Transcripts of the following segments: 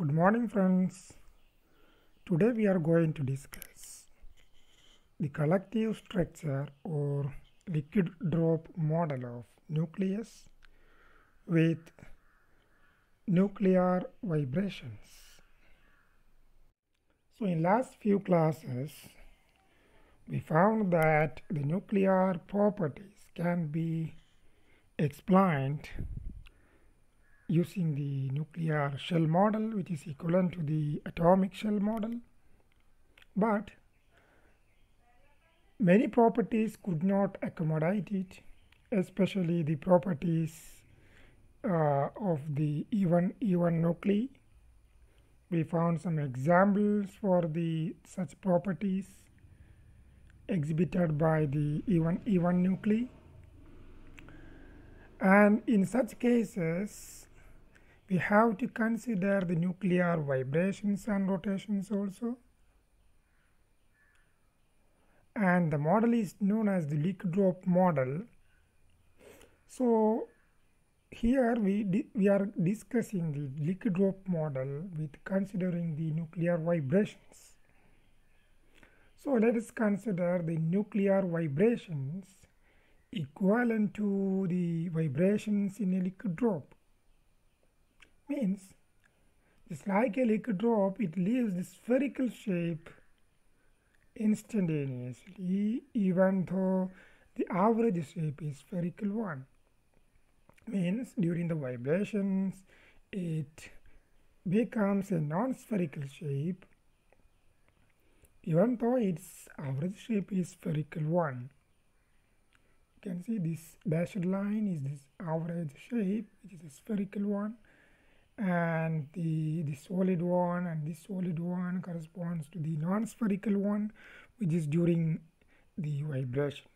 Good morning, friends. Today we are going to discuss the collective structure or liquid drop model of nucleus with nuclear vibrations. So, in last few classes, we found that the nuclear properties can be explained using the nuclear shell model which is equivalent to the atomic shell model. But many properties could not accommodate it especially the properties uh, of the even even nuclei. We found some examples for the such properties exhibited by the even even nuclei. And in such cases we have to consider the nuclear vibrations and rotations also. And the model is known as the liquid drop model. So here we we are discussing the liquid drop model with considering the nuclear vibrations. So let us consider the nuclear vibrations equivalent to the vibrations in a liquid drop means just like a liquid drop it leaves the spherical shape instantaneously even though the average shape is spherical one. Means during the vibrations it becomes a non-spherical shape even though its average shape is spherical one. You can see this dashed line is this average shape which is a spherical one and the, the solid one and this solid one corresponds to the non-spherical one which is during the vibration.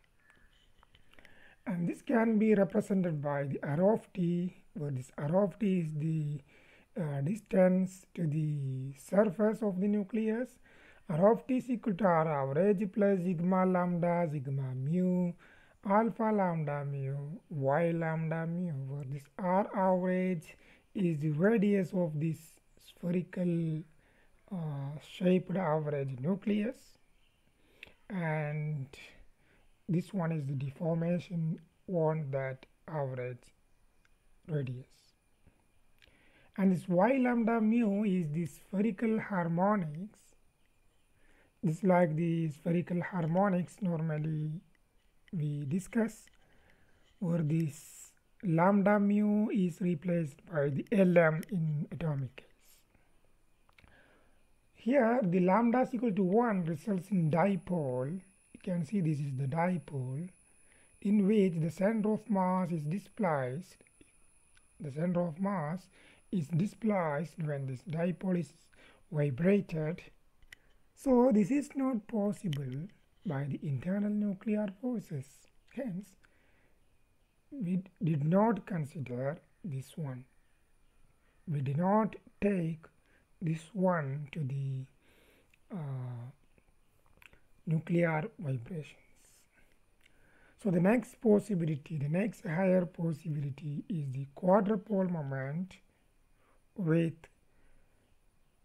And this can be represented by the r of t where this r of t is the uh, distance to the surface of the nucleus. R of t is equal to r average plus sigma lambda sigma mu alpha lambda mu y lambda mu where this r average is the radius of this spherical uh, shaped average nucleus. And this one is the deformation on that average radius. And this y lambda mu is the spherical harmonics. This like the spherical harmonics normally we discuss where this lambda mu is replaced by the Lm in atomic case. Here the lambda is equal to 1 results in dipole. You can see this is the dipole in which the center of mass is displaced. The center of mass is displaced when this dipole is vibrated. So this is not possible by the internal nuclear forces. Hence, we did not consider this one. We did not take this one to the uh, nuclear vibrations. So the next possibility the next higher possibility is the quadrupole moment with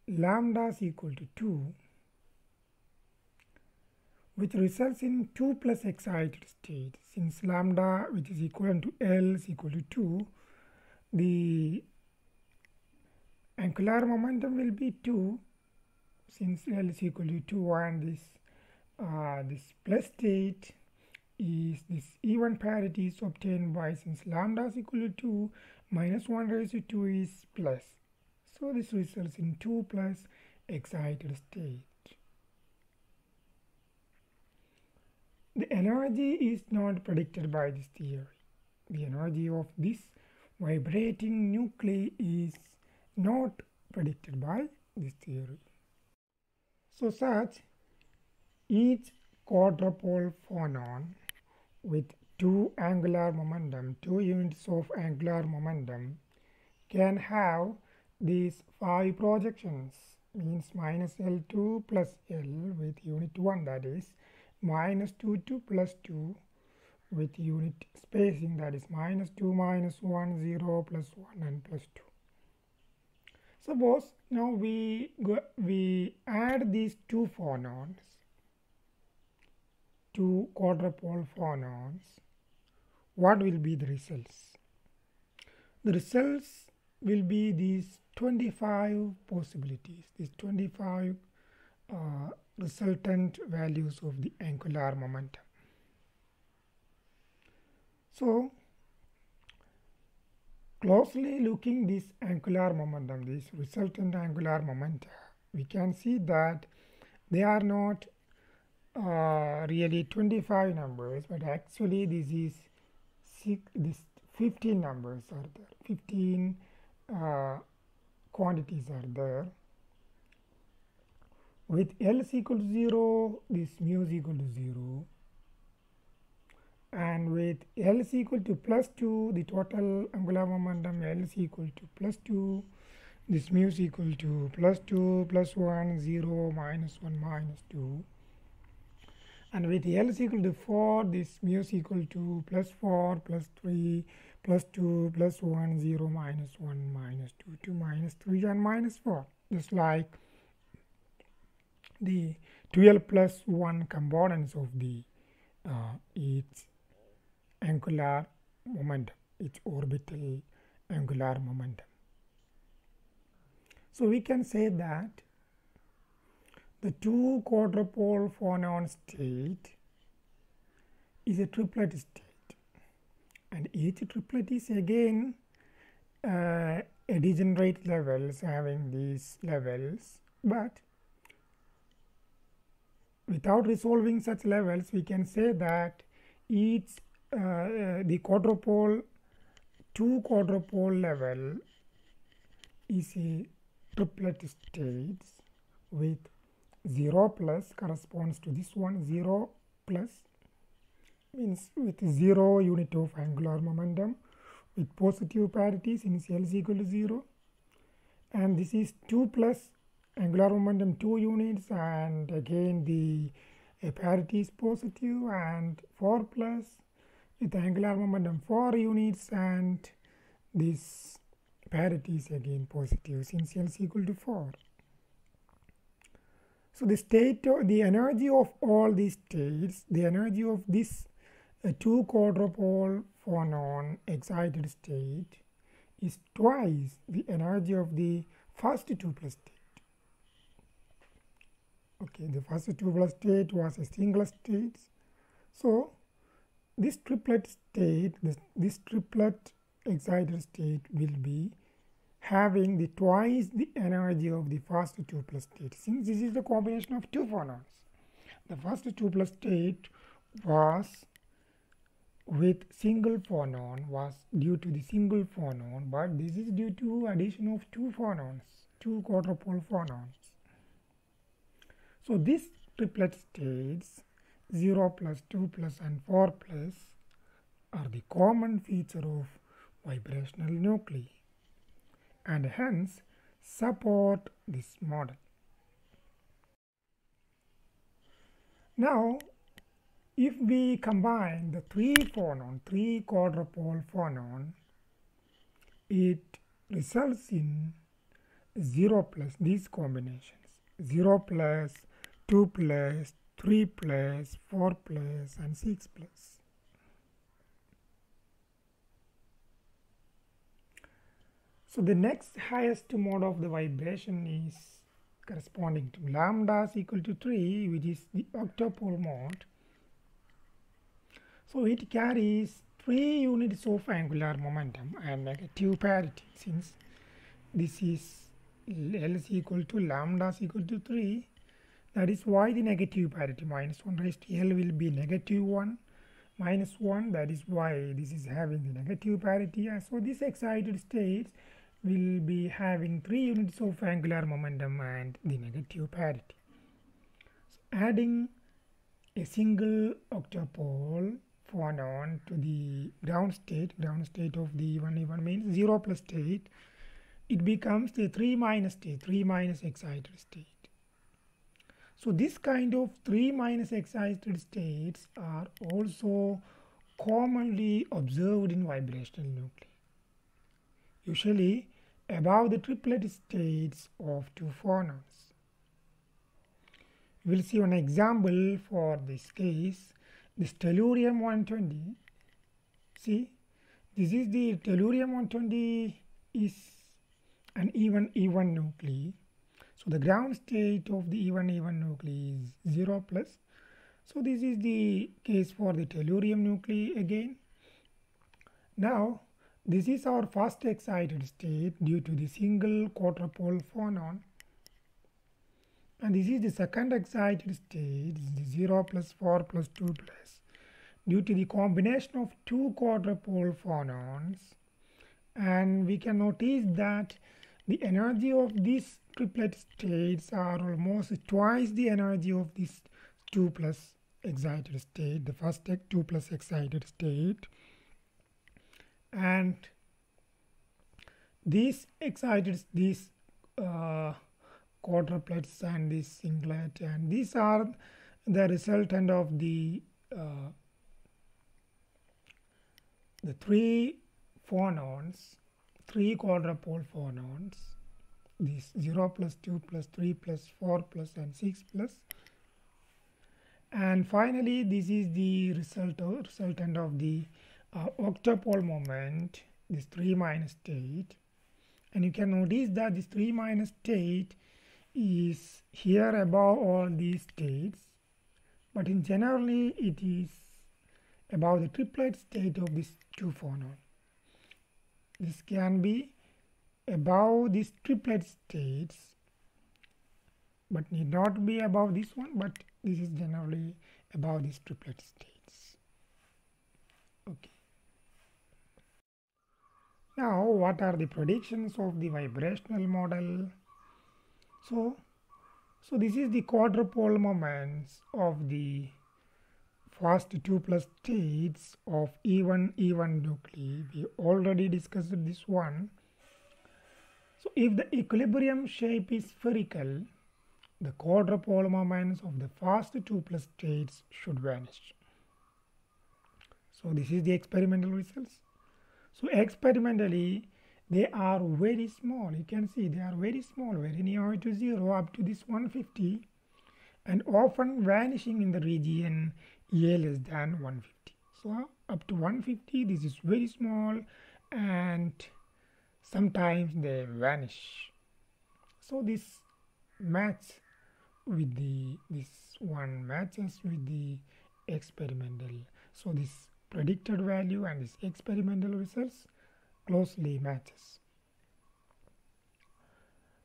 lambda is equal to 2 which results in 2 plus excited state. Since lambda which is equivalent to L is equal to 2, the angular momentum will be 2 since L is equal to 2 and this uh, this plus state is this even parity is obtained by since lambda is equal to 2 minus 1 raised to 2 is plus. So this results in 2 plus excited state. The energy is not predicted by this theory. The energy of this vibrating nuclei is not predicted by this theory. So such each quadrupole phonon with two angular momentum, two units of angular momentum can have these five projections means minus L2 plus L with unit 1 that is minus 2 2 plus 2 with unit spacing that is minus 2 minus 1 0 plus 1 and plus 2 Suppose now we go, we add these two phonons, two quadrupole phonons. What will be the results? The results will be these 25 possibilities, these 25 uh, resultant values of the angular momentum. So, closely looking this angular momentum, this resultant angular momentum, we can see that they are not uh, really 25 numbers, but actually this is six, this 15 numbers are there, 15 uh, quantities are there. With L is equal to 0, this mu is equal to 0 and with L is equal to plus 2 the total angular momentum L is equal to plus 2 this mu is equal to plus 2 plus 1 0 minus 1 minus 2 and with L is equal to 4 this mu is equal to plus 4 plus 3 plus 2 plus 1 0 minus 1 minus 2 2 minus 3 and minus 4 just like the 12 plus 1 components of the uh, its angular momentum, its orbital angular momentum. So we can say that the two quadrupole phonon state is a triplet state and each triplet is again uh, a degenerate levels having these levels but without resolving such levels we can say that each uh, the quadrupole two quadrupole level is a triplet states with 0 plus corresponds to this one 0 plus means with 0 unit of angular momentum with positive parity since L is equal to 0 and this is 2 plus angular momentum 2 units and again the parity is positive and 4 plus with angular momentum 4 units and this parity is again positive since L is equal to 4. So the state of the energy of all these states, the energy of this uh, two quadrupole phonon excited state is twice the energy of the first two plus state. Okay, the first plus state was a single state. So this triplet state, this, this triplet excited state will be having the twice the energy of the first plus state since this is the combination of two phonons. The first two plus state was with single phonon was due to the single phonon but this is due to addition of two phonons, two quadrupole phonons. So this triplet states 0 plus 2 plus and 4 plus are the common feature of vibrational nuclei and hence support this model. Now, if we combine the three phonon, three quadrupole phonon, it results in 0 plus these combinations 0 plus 2 plus 3 plus 4 plus and 6 plus. So the next highest mode of the vibration is corresponding to lambda is equal to 3 which is the octopole mode. So it carries 3 units of angular momentum and negative parity since this is L is equal to lambda is equal to 3 that is why the negative parity minus 1 raised to L will be negative 1 minus 1 that is why this is having the negative parity and so this excited states will be having 3 units of angular momentum and the negative parity. So adding a single octopole phonon to the ground state, ground state of the 1 1 means 0 plus state, it becomes the 3 minus state, 3 minus excited state. So this kind of 3 minus excited states are also commonly observed in vibrational nuclei. Usually above the triplet states of two phonons. We'll see one example for this case. This tellurium 120. See, this is the tellurium 120 is an even even nuclei. So the ground state of the even even nuclei is 0 plus. So this is the case for the tellurium nuclei again. Now this is our first excited state due to the single quadrupole phonon and this is the second excited state this is the 0 plus 4 plus 2 plus due to the combination of two quadrupole phonons and we can notice that the energy of these triplet states are almost twice the energy of this 2 plus excited state the first 2 plus excited state. And these excited these uh, quadruplets and this singlet and these are the resultant of the uh, the three phonons three quadrupole phonons. These 0 plus 2 plus 3 plus 4 plus and 6 plus. And finally this is the result resultant of the uh, octopole moment this 3 minus state and you can notice that this 3 minus state is here above all these states. But in generally it is above the triplet state of this two phonon this can be above these triplet states but need not be above this one but this is generally above these triplet states. Okay. Now what are the predictions of the vibrational model? So so this is the quadrupole moments of the first two plus states of even even nuclei. We already discussed this one. So if the equilibrium shape is spherical the quadrupole moments of the first two plus states should vanish. So this is the experimental results. So experimentally they are very small. You can see they are very small very near to 0 up to this 150 and often vanishing in the region a less than 150 so uh, up to 150 this is very small and sometimes they vanish so this match with the this one matches with the experimental so this predicted value and this experimental results closely matches.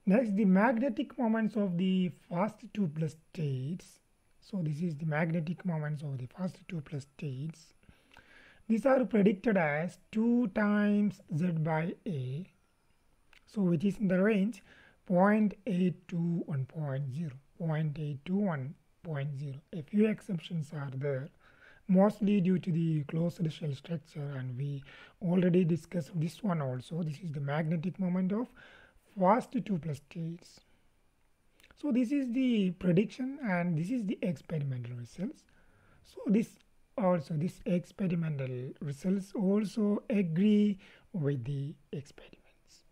Next, the magnetic moments of the first two plus states. So this is the magnetic moments of the first two plus states. These are predicted as 2 times z by a. So which is in the range 0.8 to 1.0, 0.8 to 1.0. A few exceptions are there mostly due to the closed shell structure and we already discussed this one also this is the magnetic moment of first two plus states so this is the prediction and this is the experimental results. So this also this experimental results also agree with the experiments.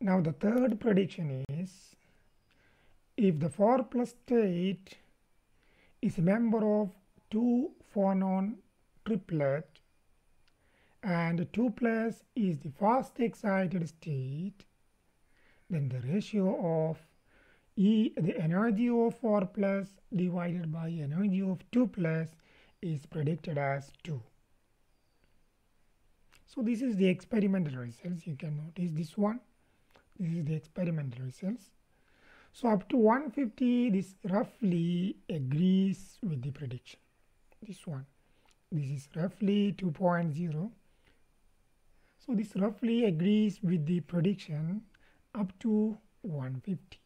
Now the third prediction is if the 4 plus state is a member of two phonon triplet and 2 plus is the first excited state then the ratio of E the energy of 4 plus divided by energy of 2 plus is predicted as 2. So this is the experimental results you can notice this one this is the experimental results so up to 150 this roughly agrees with the prediction. This one. This is roughly 2.0. So this roughly agrees with the prediction up to 150.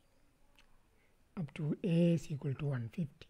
Up to A is equal to 150.